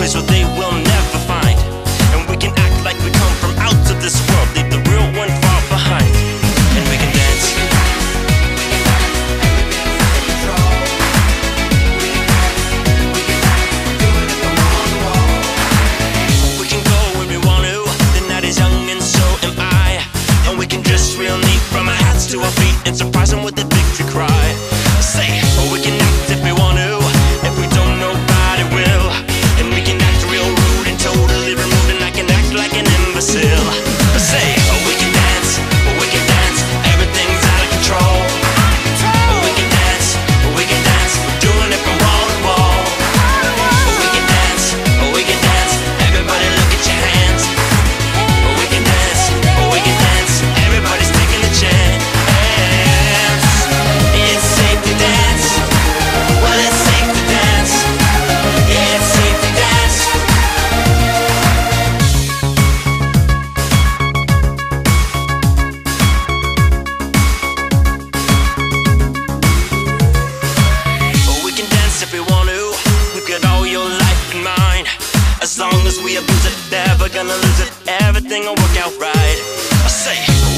place where they will never find. And we can act like we come from out of this world, leave the real one far behind. And we can dance. We can go when we want to, the night is young and so am I. And we can dress real neat from our hats to our feet and surprise them with a victory cry. Say, oh, we can act if we want. As long as we abuse it, never gonna lose it. Everything will work out right. I say.